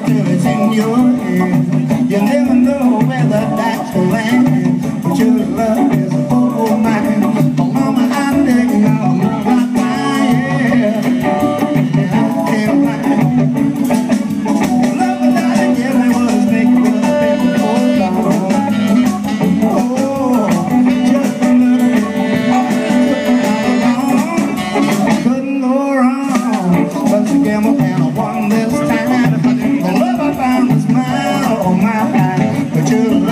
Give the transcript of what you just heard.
wonder is in your hand. You never know where the light will land, but your love is a full mine. Oh, mama, I'm begging you, I'm not I can't. Love without a girl, I was making with a Oh, just love, couldn't go wrong. But you?